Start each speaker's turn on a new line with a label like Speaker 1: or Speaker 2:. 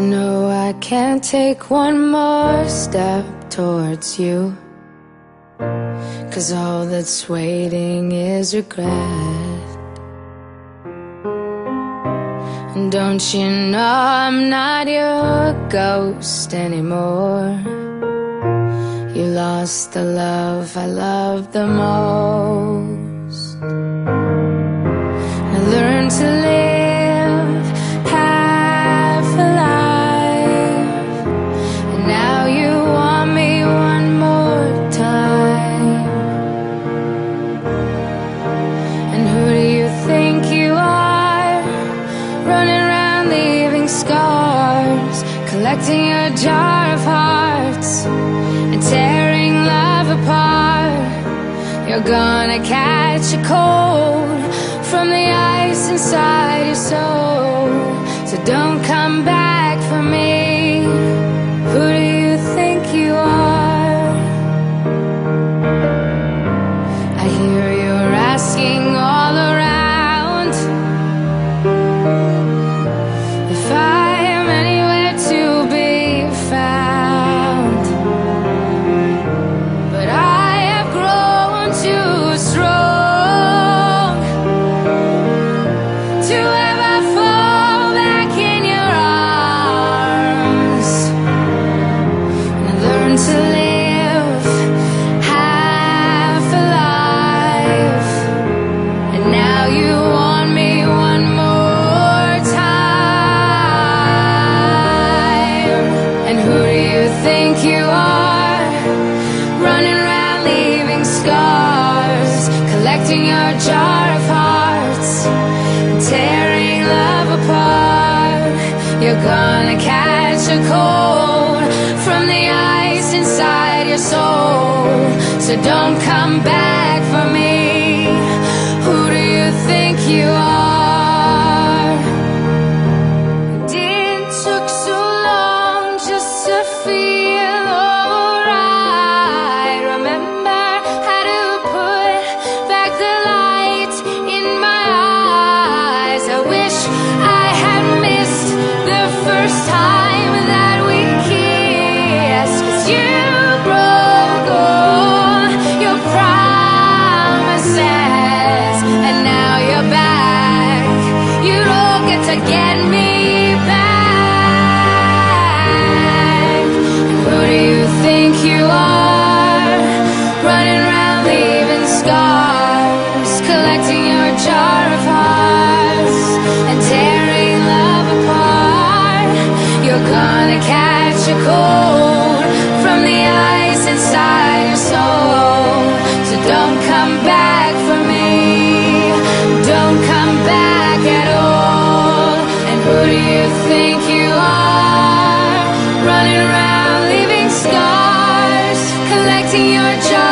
Speaker 1: know I can't take one more step towards you. Cause all that's waiting is regret. And don't you know I'm not your ghost anymore? You lost the love I loved the most. collecting a jar of hearts and tearing love apart. You're gonna catch a cold from the ice inside your soul. So don't come back for me. you're gonna catch a cold from the ice inside your soul. So don't come back. child.